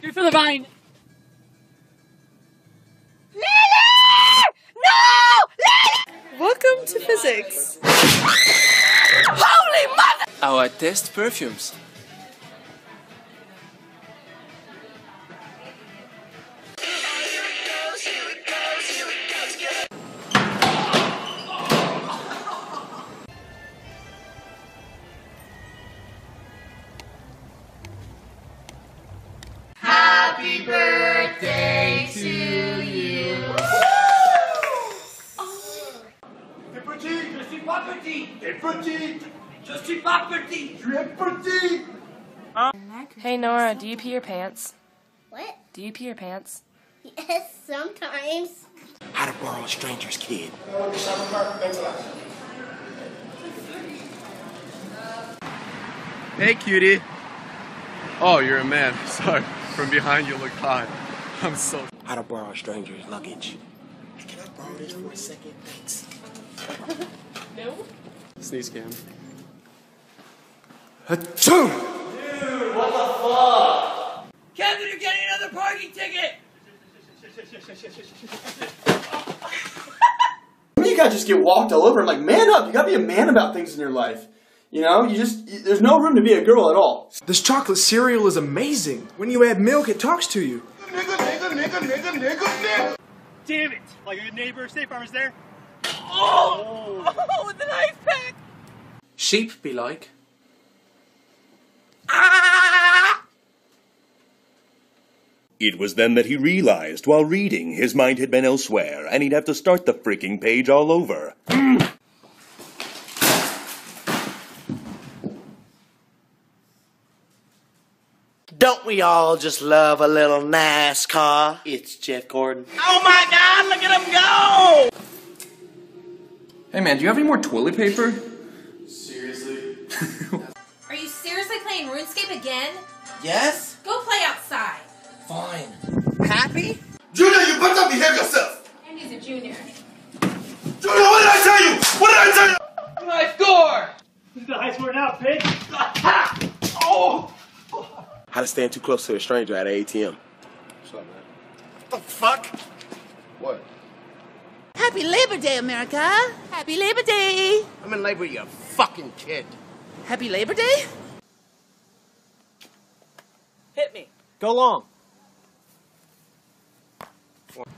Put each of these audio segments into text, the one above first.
Do it for the vine. No! No! Welcome to physics. Holy mother! Our test perfumes. Hey Nora, do you pee your pants? What? Do you pee your pants? Yes, sometimes. How to borrow a stranger's kid. Hey, cutie. Oh, you're a man. Sorry. From behind, you look hot. I'm so. How to borrow a stranger's luggage. Can I borrow this for a second? Thanks. No? Sneeze cam. Achoo! Captain, you're getting another parking ticket! You gotta just get walked all over. I'm like, man up. You gotta be a man about things in your life. You know, you just, you- there's no room to be a girl at all. This chocolate cereal is amazing. When you add milk, it talks to you. Damn it! Like a good neighbor, State Farm is there. Oh, Oh, with the knife pack! Sheep be like. Ah! It was then that he realized while reading his mind had been elsewhere and he'd have to start the freaking page all over. Mm. Don't we all just love a little NASCAR? It's Jeff Gordon. Oh my god, look at him go! Hey man, do you have any more toilet paper? Seriously? Are you seriously playing RuneScape again? Yes? Go play outside. Fine. Happy? Junior, you better behave yourself! Andy's a junior. Junior, what did I tell you? What did I tell you? My score! This is the high score now, pig. How to stand too close to a stranger at an ATM. What's up, man? The fuck? What? Happy Labor Day, America! Happy Labor Day! I'm in labor, you fucking kid. Happy Labor Day? Hit me. Go long.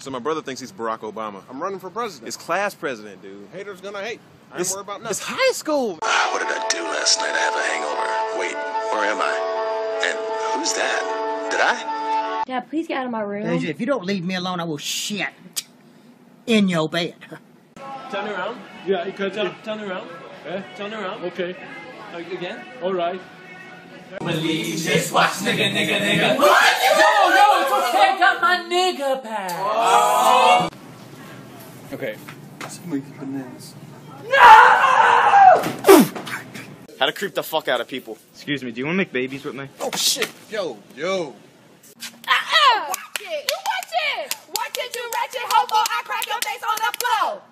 So my brother thinks he's Barack Obama. I'm running for president. It's class president, dude. Haters gonna hate. I ain't worried about nothing. it's high school. Ah, what did I do last night? I have a hangover. Wait, where am I? And who's that? Did I? Dad, please get out of my room. If you don't leave me alone, I will shit in your bed. Turn around. Yeah, you could Turn, turn around. Eh? Turn around. Okay. Uh, Again. All right. Believe Just watch nigga, nigga, nigga. What? No, no, it's okay. I got my nigga pass. Okay. Somebody get bananas. How to creep the fuck out of people. Excuse me, do you want to make babies with me? Oh shit. Yo, yo. Uh-uh! Watch it! You watch it! Watch it, you ratchet hobo! I crack your face on the floor!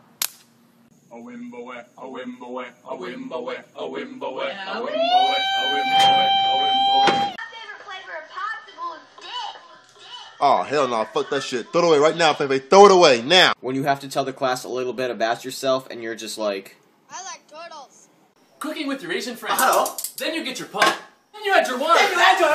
A wimboe, a wimboe, a wimboe, a wimboe, a wimboe, a wimboe, a Oh, hell no. Fuck that shit. Throw it away right now, Pepe. Throw it away now. When you have to tell the class a little bit about yourself and you're just like, I like turtles. Cooking with your Asian friends. Uh, hello. Then you get your pump. Then you had your wine. Then you had your